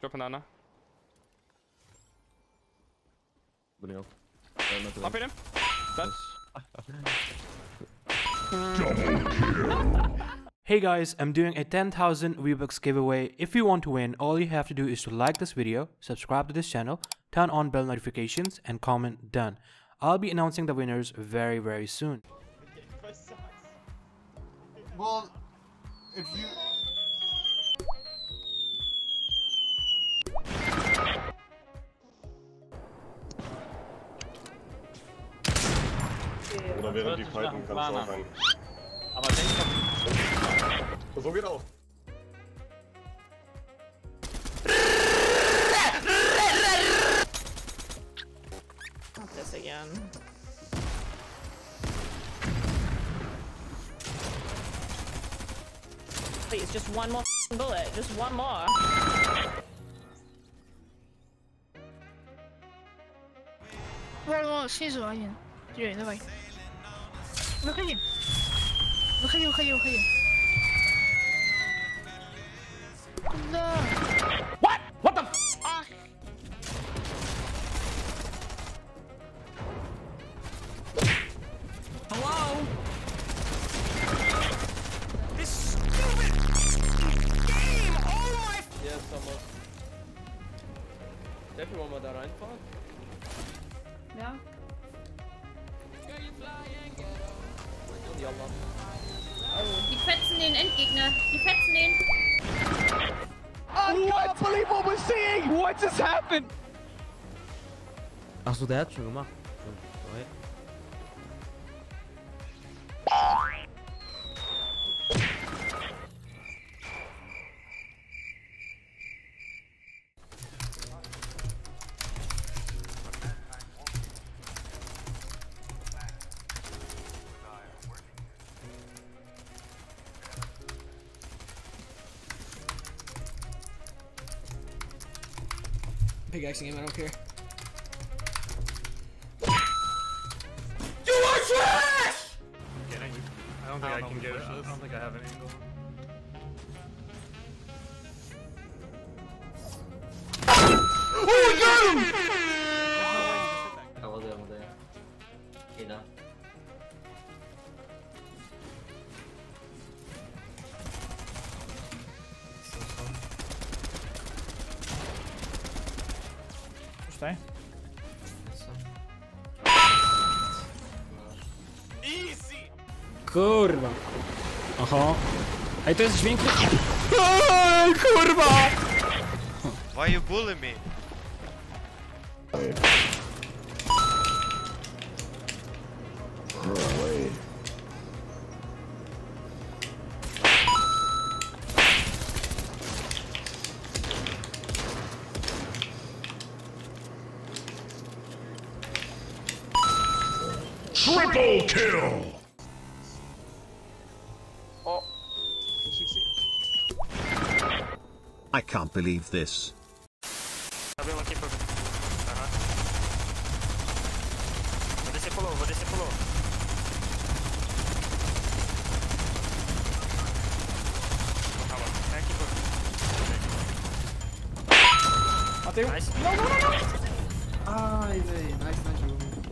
Drop banana. Bunny up. Not Up today. in him. Dead. Hey guys, I'm doing a 10,000 V-Bucks giveaway. If you want to win, all you have to do is to like this video, subscribe to this channel, turn on bell notifications, and comment done. I'll be announcing the winners very very soon. Well, if you. während die fighten kannst du auch rein. Aber denk doch. So geht auch. Das ja gern. Please, just one more bullet. Just one more. Vamos, vamos, 新手发现，敌人的发现。Выходи. Выходи, выходи, выходи. Куда? Die fetzen den Endgegner. Die fetzen den. Oh, I can't believe what we're seeing! What just happened? Achso, der hat schon gemacht. Pickaxing him, I don't care. I don't think I, can get it. I don't think I have an angle. Havada Kurwa. Oho. Ej, to jest dźwięk... Ej, kurwa! Why you bully me? Pulou, vou descer pulou. Calma, é aqui pô. Matei um. Nice. Ai, véi, nice, nice jogo.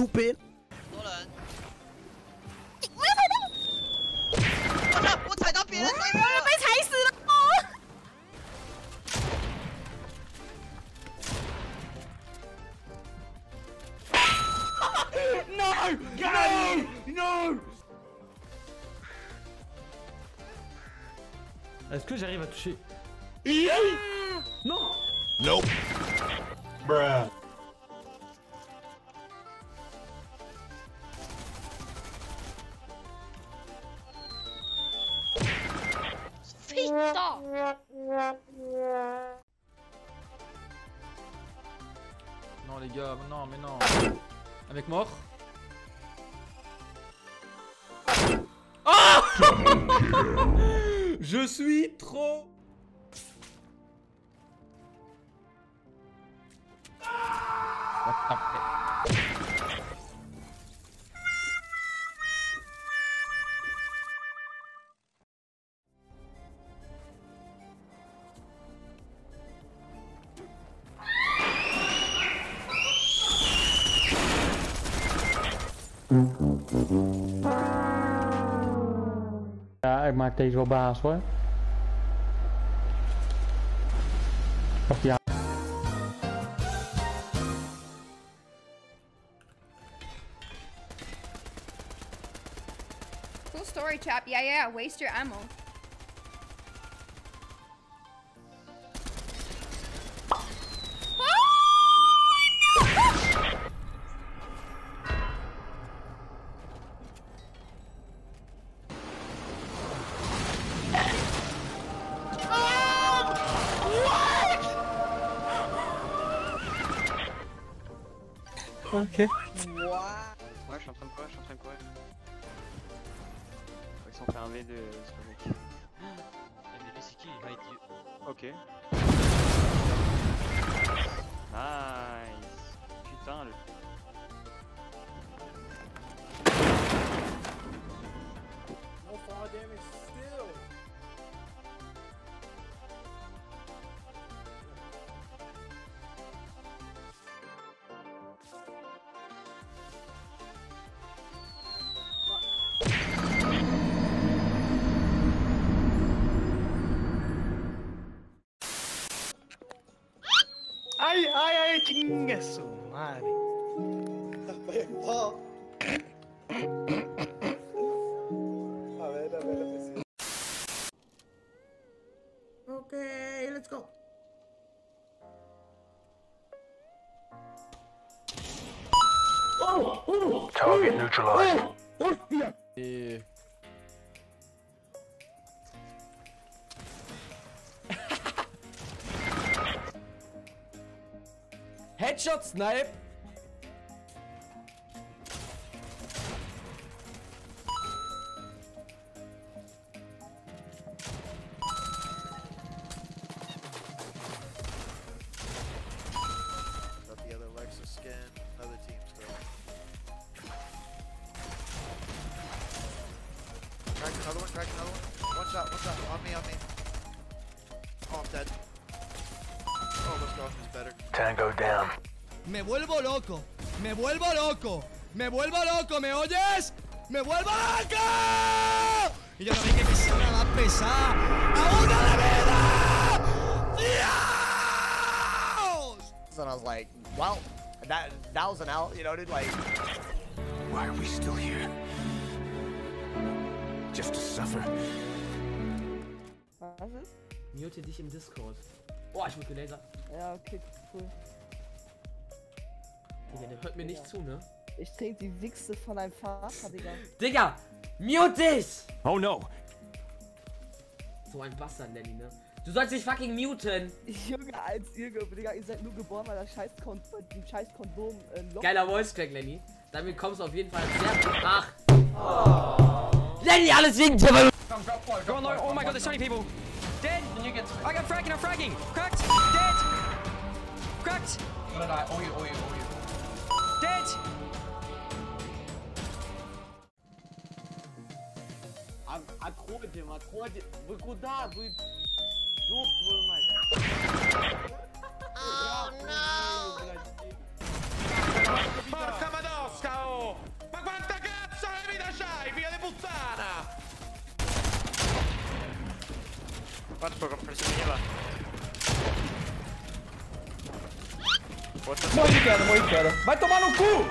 Stupid! 多人。我操！我踩到别人那个了。被踩死了。 Est-ce que j'arrive à toucher Non Nope. Non les gars, non mais non. Avec mort. Oh Je suis trop Ja, ik maak deze wel baas hoor. Of ja. Cool story, chap. Yeah, yeah. Waste your ammo. Ok. Ouais, je suis en train de courir, je suis en train de courir. Ils sont fait un V2 sur le mec. Mais lui c'est qui Ok. Nice. Putain le. No fall damage Ay, ay, ay, chingue su madre. A ver, a ver, a ver. Okay, let's go. Target neutralized. Et... Headshot snipe Got the other Go. Crack another one, crack another one. One shot, one shot. On me, on me. Oh, I'm dead. Let's go. He's better. Tango down. Me vuelvo loco. Me vuelvo loco. Me vuelvo loco, ¿me oyes? ¡Me vuelvo loco! Y yo también que me se la pesada. ¡A una de vida! ¡Dios! And I was like, well, that that was an out, you know, dude. Like, Why are we still here? Just to suffer. Was ist? Mute dich im Discord. Boah, ich wurde gelasert. Ja, okay, cool. Digga, der hört mir Digga. nicht zu, ne? Ich trinke die Wichse von einem Vater, Digga. Digga! Mute dich! Oh no! So ein Bastard, Lenny, ne? Du sollst dich fucking muten! Junge, als ihr, Digga, ihr seid nur geboren, weil das scheiß, Kon dem scheiß Kondom äh, Loch Geiler Voice-Crack, Lenny. Damit kommst du auf jeden Fall sehr... Ach! Oh. Lenny, alles wegen dir, weil du... Komm, drop, drop, drop, drop, drop, drop, drop, drop, Dead. Then you get. I got fragging, I'm fragging. Cracked. Dead. Cracked. Gonna die. Oh you, oh you, oh you. Dead. Отходим, отходим. Вы куда? Вы... Ёб твою Morri de queda, morri de queda. Vai tomar no cu!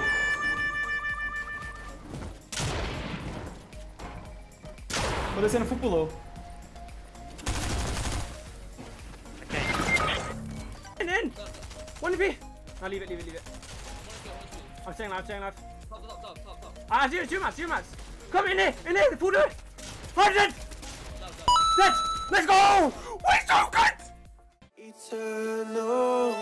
Tô descendo full below. In, in! One B! No, leave it, leave it, leave it. I'm staying alive, staying alive. Ah, zero, two mats, zero mats. Come in here, in here, pull it! Hundred! Dead! Let's go! We're so good! Eternal.